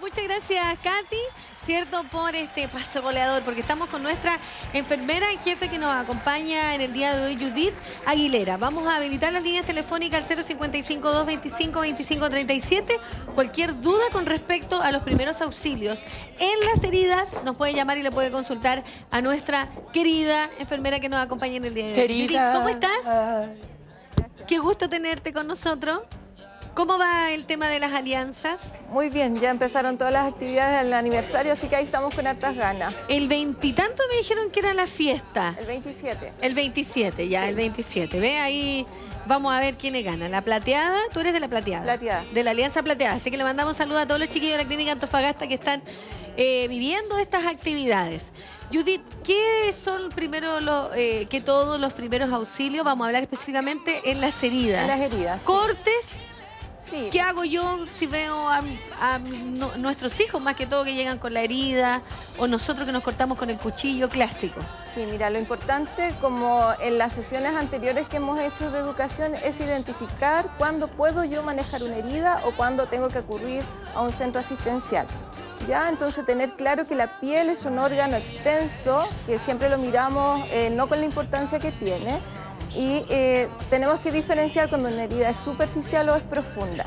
muchas gracias, Katy, ¿cierto? Por este paso goleador, porque estamos con nuestra enfermera en jefe que nos acompaña en el día de hoy, Judith Aguilera. Vamos a habilitar las líneas telefónicas al 055-225-2537. Cualquier duda con respecto a los primeros auxilios en las heridas, nos puede llamar y le puede consultar a nuestra querida enfermera que nos acompaña en el día de hoy. Querida. Judith, ¿cómo estás? Qué gusto tenerte con nosotros. ¿Cómo va el tema de las alianzas? Muy bien, ya empezaron todas las actividades del aniversario, así que ahí estamos con hartas ganas. El veintitanto me dijeron que era la fiesta. El 27. El 27, ya, el 27. Ve ahí, vamos a ver quiénes ganan. La plateada, tú eres de la plateada. Plateada. De la Alianza Plateada. Así que le mandamos saludos a todos los chiquillos de la Clínica Antofagasta que están eh, viviendo estas actividades. Judith, ¿qué son primero los, eh, que todos los primeros auxilios? Vamos a hablar específicamente en las heridas. En las heridas. Cortes. Sí. ¿Qué hago yo si veo a, a no- nuestros hijos más que todo que llegan con la herida o nosotros que nos cortamos con el cuchillo clásico? Sí, mira, lo importante, como en las sesiones anteriores que hemos hecho de educación, es identificar cuándo puedo yo manejar una herida o cuándo tengo que acudir a un centro asistencial. Ya, entonces tener claro que la piel es un órgano extenso, que siempre lo miramos eh, no con la importancia que tiene, y eh, tenemos que diferenciar cuando una herida es superficial o es profunda.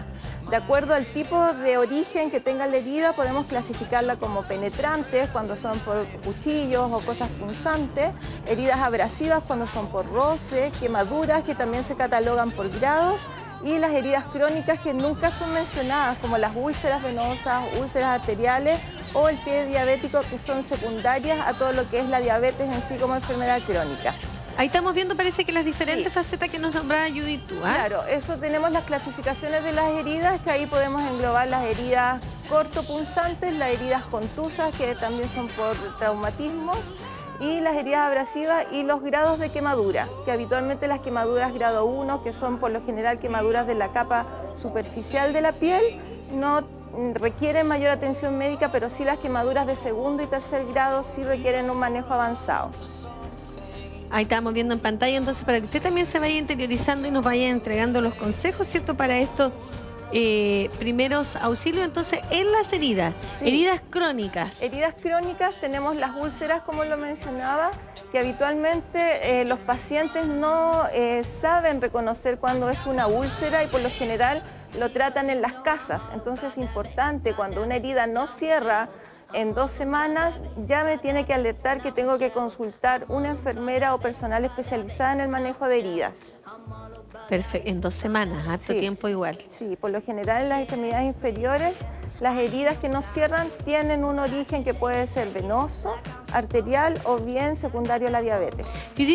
De acuerdo al tipo de origen que tenga la herida, podemos clasificarla como penetrantes cuando son por cuchillos o cosas punzantes, heridas abrasivas cuando son por roce, quemaduras que también se catalogan por grados y las heridas crónicas que nunca son mencionadas como las úlceras venosas, úlceras arteriales o el pie diabético que son secundarias a todo lo que es la diabetes en sí como enfermedad crónica. Ahí estamos viendo, parece que las diferentes Sí. facetas que nos nombraba Judith tú, ¿ah? Claro, eso tenemos las clasificaciones de las heridas, que ahí podemos englobar las heridas cortopunzantes, las heridas contusas, que también son por traumatismos, y las heridas abrasivas y los grados de quemadura, que habitualmente las quemaduras grado 1, que son por lo general quemaduras de la capa superficial de la piel, no requieren mayor atención médica, pero sí las quemaduras de segundo y tercer grado sí requieren un manejo avanzado. Ahí estamos viendo en pantalla, entonces para que usted también se vaya interiorizando y nos vaya entregando los consejos, ¿cierto? Para estos eh, primeros auxilios, entonces en las heridas, Sí. heridas crónicas. Heridas crónicas tenemos las úlceras, como lo mencionaba, que habitualmente eh, los pacientes no eh, saben reconocer cuando es una úlcera y por lo general lo tratan en las casas. Entonces es importante cuando una herida no cierra en dos semanas, ya me tiene que alertar que tengo que consultar una enfermera o personal especializada en el manejo de heridas. Perfecto, en dos semanas, harto Sí. tiempo igual. Sí, por lo general en las extremidades inferiores, las heridas que no cierran tienen un origen que puede ser venoso, arterial o bien secundario a la diabetes.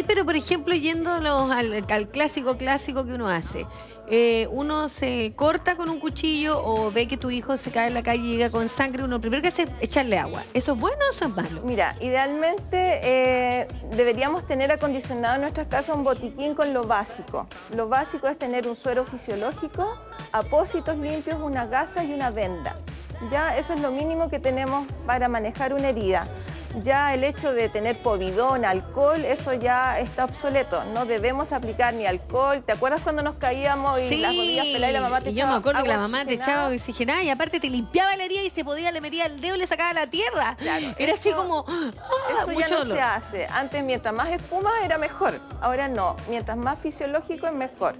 Pero por ejemplo, yéndolos al, al clásico clásico que uno hace, eh, uno se corta con un cuchillo o ve que tu hijo se cae en la calle y llega con sangre, uno primero que hace es echarle agua. ¿Eso es bueno o eso es malo? Mira, idealmente eh, deberíamos tener acondicionado en nuestras casas un botiquín con lo básico. Lo básico es tener un suero fisiológico, apósitos limpios, una gasa y una venda. Ya eso es lo mínimo que tenemos para manejar una herida. Ya el hecho de tener povidón, alcohol, eso ya está obsoleto. No debemos aplicar ni alcohol. ¿Te acuerdas cuando nos caíamos y las rodillas peladas y la mamá te y yo echaba me acuerdo que la mamá te echaba oxigenada y aparte te limpiaba la herida y se podía, le metía el dedo y le sacaba la tierra. Claro, Era así como, ah, Eso ya no se hace. Antes, mientras más espuma, era mejor. Ahora no. Mientras más fisiológico, es mejor.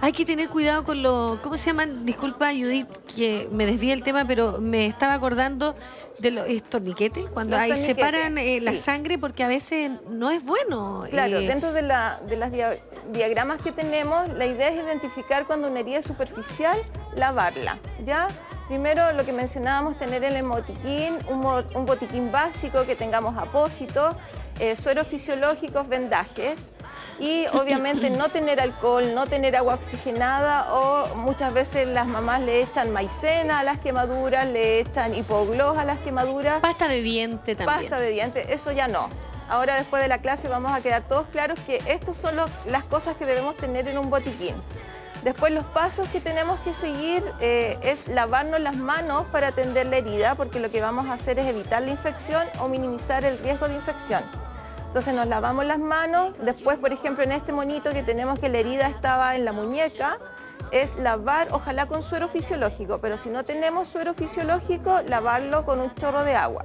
Hay que tener cuidado con lo, ¿cómo se llaman? Disculpa, Judith, que me desvíe el tema, pero me estaba acordando de los es torniquetes, cuando Los ahí torniquetes, eh, la sí. sangre porque a veces no es bueno. Claro, eh, dentro de, la- de las dia- diagramas que tenemos, la idea es identificar cuando una herida es superficial, lavarla. ¿Ya? Primero, lo que mencionábamos, tener en el botiquín un, un botiquín básico, que tengamos apósitos, eh, sueros fisiológicos, vendajes. Y obviamente no tener alcohol, no tener agua oxigenada o muchas veces las mamás le echan maicena a las quemaduras, le echan hipoglós a las quemaduras. Pasta de diente también. Pasta de dientes, eso ya no. Ahora después de la clase vamos a quedar todos claros que estas son los- las cosas que debemos tener en un botiquín. Después los pasos que tenemos que seguir eh, es lavarnos las manos para atender la herida, porque lo que vamos a hacer es evitar la infección o minimizar el riesgo de infección. Entonces nos lavamos las manos, después por ejemplo en este monito que tenemos que la herida estaba en la muñeca, es lavar, ojalá con suero fisiológico, pero si no tenemos suero fisiológico, lavarlo con un chorro de agua.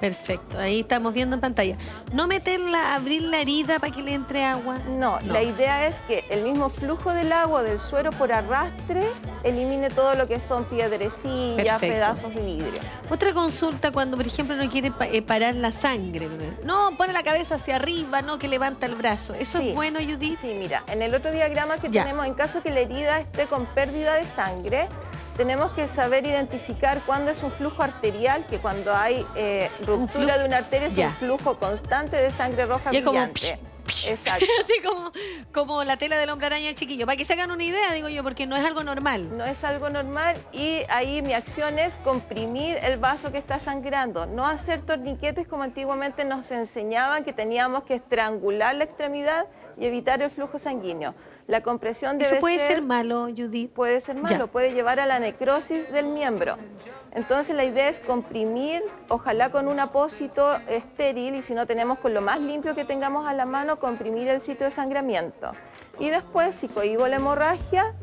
Perfecto, ahí estamos viendo en pantalla. No meterla, abrir la herida para que le entre agua. No, la idea es que el mismo flujo del agua del suero por arrastre elimine todo lo que son piedrecillas, pedazos de vidrio. Otra consulta cuando, por ejemplo, no quiere eh, parar la sangre. No, pone la cabeza hacia arriba, no que levanta el brazo. ¿Eso es bueno, Judith? Sí, mira, en el otro diagrama que tenemos, en caso que la herida esté con pérdida de sangre, tenemos que saber identificar cuándo es un flujo arterial, que cuando hay eh, ruptura de una arteria es un flujo constante de sangre roja brillante. Exacto. Así como, como la tela del hombre araña chiquillo. Para que se hagan una idea, digo yo, porque no es algo normal. No es algo normal y ahí mi acción es comprimir el vaso que está sangrando. No hacer torniquetes como antiguamente nos enseñaban que teníamos que estrangular la extremidad y evitar el flujo sanguíneo. La compresión debe ¿Eso puede ser, malo, Judith? Puede ser malo, puede llevar a la necrosis del miembro. Entonces la idea es comprimir, ojalá con un apósito estéril y si no tenemos con lo más limpio que tengamos a la mano, comprimir el sitio de sangramiento. Y después, si cohibo la hemorragia,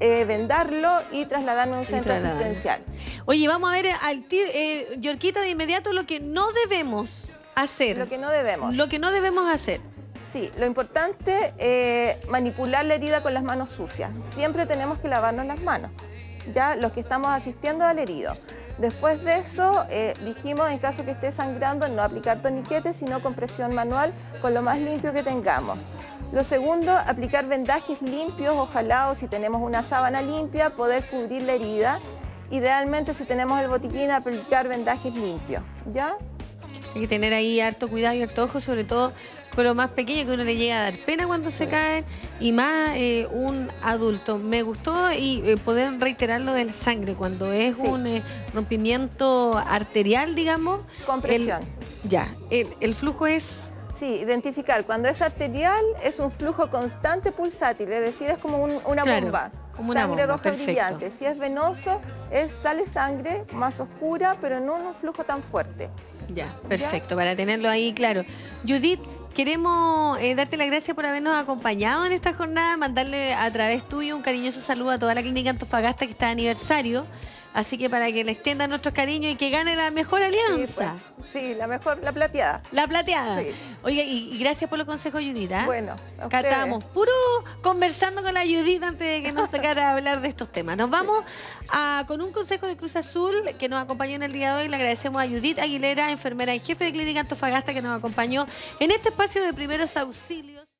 eh, vendarlo y trasladarlo a un centro asistencial. Oye, vamos a ver, al eh, Yorquita, de inmediato lo que no debemos hacer. Lo que no debemos. Lo que no debemos hacer. Sí, lo importante es manipular la herida con las manos sucias. Siempre tenemos que lavarnos las manos, ya los que estamos asistiendo al herido. Después de eso, eh, dijimos en caso que esté sangrando, no aplicar toniquetes, sino compresión manual con lo más limpio que tengamos. Lo segundo, aplicar vendajes limpios, ojalá si tenemos una sábana limpia, poder cubrir la herida. Idealmente, si tenemos el botiquín, aplicar vendajes limpios, ¿ya? Hay que tener ahí harto cuidado y harto ojo, sobre todo con lo más pequeño que uno le llega a dar pena cuando se caen y más eh, un adulto. Me gustó y eh, poder reiterar lo de la sangre cuando es un eh, rompimiento arterial, digamos. Compresión. ya, el, flujo es Sí, identificar. Cuando es arterial es un flujo constante pulsátil, es decir, es como una bomba. Como una sangre roja brillante. Si es venoso, es, sale sangre más oscura, pero no un flujo tan fuerte. Ya, perfecto, para tenerlo ahí claro. Judith, Queremos eh, darte las gracias por habernos acompañado en esta jornada, mandarle a través tuyo un cariñoso saludo a toda la clínica Antofagasta que está de aniversario. Así que para que le extiendan nuestros cariños y que gane la mejor alianza. Pues, sí, la mejor, la plateada. La plateada. Sí. Oiga, y, gracias por los consejos, Judith. ¿ah? Bueno, Acá estábamos puro conversando con la Judith antes de que nos tocara hablar de estos temas. Nos vamos a, con un consejo de Cruz Azul que nos acompañó en el día de hoy. Le agradecemos a Judith Aguilera, enfermera en jefe de Clínica Antofagasta, que nos acompañó en este espacio de primeros auxilios.